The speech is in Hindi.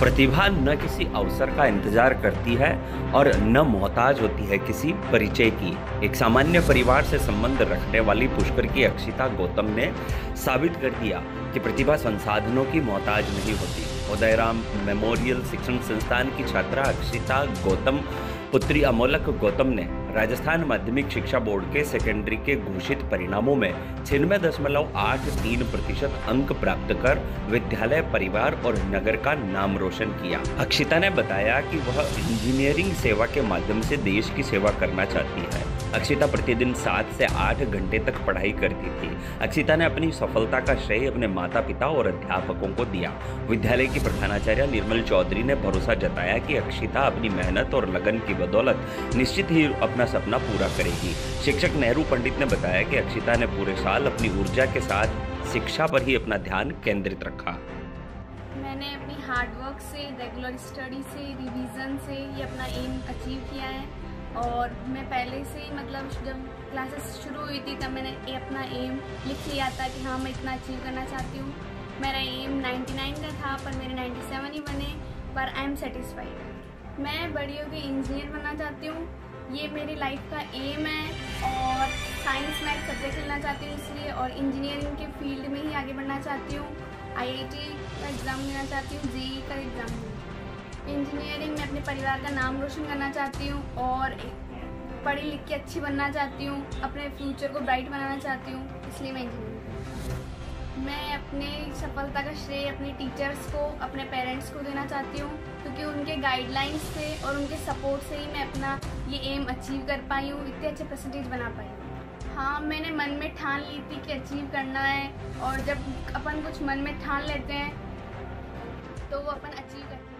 प्रतिभा न किसी अवसर का इंतज़ार करती है और न मोहताज होती है किसी परिचय की। एक सामान्य परिवार से संबंध रखने वाली पुष्कर की अक्षिता गौतम ने साबित कर दिया कि प्रतिभा संसाधनों की मोहताज नहीं होती। उदयराम मेमोरियल शिक्षण संस्थान की छात्रा अक्षिता गौतम, पुत्री अमोलक गौतम ने राजस्थान माध्यमिक शिक्षा बोर्ड के सेकेंडरी के घोषित परिणामों में छिन्नवे दशमलव आठ तीन प्रतिशत अंक प्राप्त कर विद्यालय, परिवार और नगर का नाम रोशन किया। अक्षिता ने बताया कि वह इंजीनियरिंग सेवा के माध्यम से देश की सेवा करना चाहती है। अक्षिता प्रतिदिन सात से आठ घंटे तक पढ़ाई करती थी। अक्षिता ने अपनी सफलता का श्रेय अपने माता पिता और अध्यापकों को दिया। विद्यालय की प्रधानाचार्य निर्मल चौधरी ने भरोसा जताया कि अक्षिता अपनी मेहनत और लगन की बदौलत निश्चित ही अपना सपना पूरा करेगी। शिक्षक नेहरू पंडित ने बताया कि अक्षिता ने पूरे साल अपनी ऊर्जा के साथ शिक्षा पर ही अपना ध्यान केंद्रित रखा। मैंने अपनी हार्डवर्क से रेगुलर स्टडी से रिवीजन से ये अपना एम अचीव किया है। और मैं पहले से ही मतलब जब क्लासेस शुरू हुई थी, तब मैंने ये अपना एम लिख लिया था कि हाँ मैं इतना अचीव करना चाहती हूँ। मेरा एम 99 का था, पर मेरे 97 ही बने, पर आई एम सेटिस्फाइड मैं बड़ी होकर इंजीनियर बनना चाहती हूँ। ये मेरी लाइफ का एम है और साइंस में सब्जेक्ट लेना चाहती हूँ इसलिए, और इंजीनियरिंग के फ़ील्ड में ही आगे बढ़ना चाहती हूँ। आईआईटी का एग्ज़ाम देना चाहती हूँ जेई का एग्ज़ाम इंजीनियरिंग में अपने परिवार का नाम रोशन करना चाहती हूँ और पढ़ी लिख के अच्छी बनना चाहती हूँ, अपने फ्यूचर को ब्राइट बनाना चाहती हूँ, इसलिए मैं इंजीनियरिंग मैं अपने सफलता का श्रेय अपने टीचर्स को, अपने पेरेंट्स को देना चाहती हूँ, क्योंकि उनके गाइडलाइंस से और उनके सपोर्ट से ही मैं अपना ये एम अचीव कर पाई हूँ, इतने अच्छे परसेंटेज बना पाई हूँ। मैंने मन में ठान ली थी कि अचीव करना है और जब अपन कुछ मन में ठान लेते हैं तो वो अपन अचीव करते हैं।